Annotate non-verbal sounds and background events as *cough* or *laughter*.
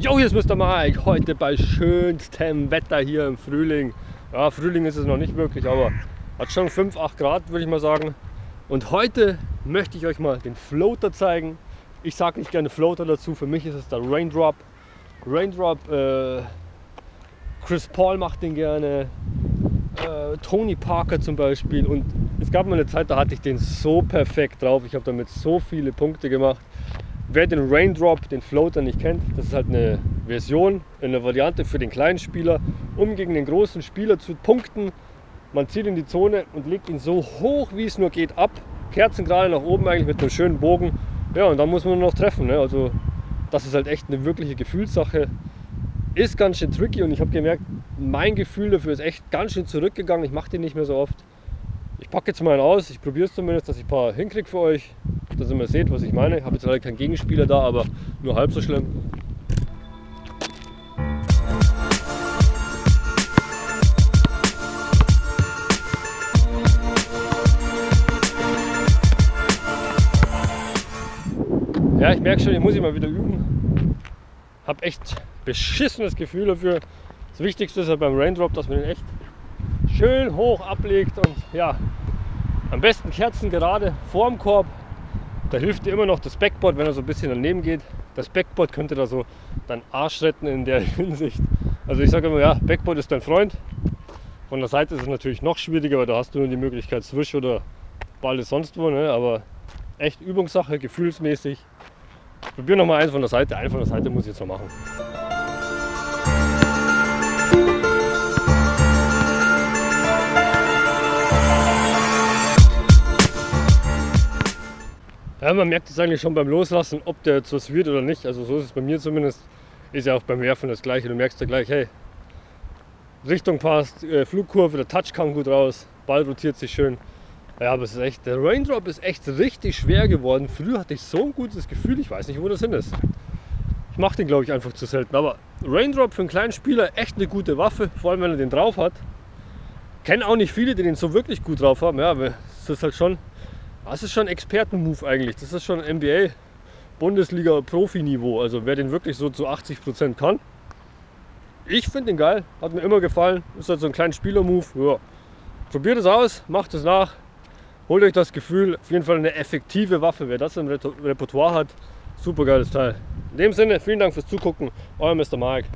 Jo, hier ist Mr. Mike. Heute bei schönstem Wetter hier im Frühling. Ja, Frühling ist es noch nicht wirklich, aber hat schon 5, 8 Grad, würde ich mal sagen. Und heute möchte ich euch mal den Floater zeigen. Ich sage nicht gerne Floater dazu, für mich ist es der Raindrop. Raindrop, äh, Chris Paul macht den gerne, äh, Tony Parker zum Beispiel. Und es gab mal eine Zeit, da hatte ich den so perfekt drauf. Ich habe damit so viele Punkte gemacht. Wer den Raindrop, den Floater nicht kennt, das ist halt eine Version, eine Variante für den kleinen Spieler, um gegen den großen Spieler zu punkten. Man zieht in die Zone und legt ihn so hoch wie es nur geht ab. Kerzen gerade nach oben eigentlich mit einem schönen Bogen. Ja, und dann muss man nur noch treffen. Ne? Also das ist halt echt eine wirkliche Gefühlssache. Ist ganz schön tricky und ich habe gemerkt, mein Gefühl dafür ist echt ganz schön zurückgegangen. Ich mache den nicht mehr so oft. Ich packe jetzt mal einen aus. Ich probiere es zumindest, dass ich ein paar hinkriege für euch dass ihr mal seht, was ich meine. Ich habe jetzt leider keinen Gegenspieler da, aber nur halb so schlimm. Ja, ich merke schon, ich muss ich mal wieder üben. Habe echt beschissenes Gefühl dafür. Das Wichtigste ist ja beim Raindrop, dass man den echt schön hoch ablegt und ja, am besten Kerzen gerade vorm Korb da hilft dir immer noch das Backboard, wenn er so ein bisschen daneben geht. Das Backboard könnte da so deinen Arsch retten in der *laughs* Hinsicht. Also ich sage immer, ja, Backboard ist dein Freund. Von der Seite ist es natürlich noch schwieriger, weil da hast du nur die Möglichkeit Swish oder Ball ist sonst wo. Ne? Aber echt Übungssache, gefühlsmäßig. Probier noch mal eins von der Seite. Einen von der Seite muss ich jetzt noch machen. Ja, man merkt es eigentlich schon beim Loslassen, ob der jetzt was wird oder nicht. Also so ist es bei mir zumindest. Ist ja auch beim Werfen das gleiche. Du merkst ja gleich, hey, Richtung passt, äh, Flugkurve, der Touch kam gut raus, Ball rotiert sich schön. Ja, aber es ist echt, der Raindrop ist echt richtig schwer geworden. Früher hatte ich so ein gutes Gefühl, ich weiß nicht, wo das hin ist. Ich mache den, glaube ich, einfach zu selten. Aber Raindrop für einen kleinen Spieler echt eine gute Waffe, vor allem wenn er den drauf hat. Kenne auch nicht viele, die den so wirklich gut drauf haben. Ja, aber es ist halt schon das ist schon Experten-Move eigentlich. Das ist schon NBA, Bundesliga, Profi-Niveau. Also wer den wirklich so zu 80 Prozent kann. Ich finde den geil, hat mir immer gefallen. Ist halt so ein kleiner Spieler-Move. Ja. Probiert es aus, macht es nach. Holt euch das Gefühl, auf jeden Fall eine effektive Waffe. Wer das im Repertoire hat, super geiles Teil. In dem Sinne, vielen Dank fürs Zugucken. Euer Mr. Mike.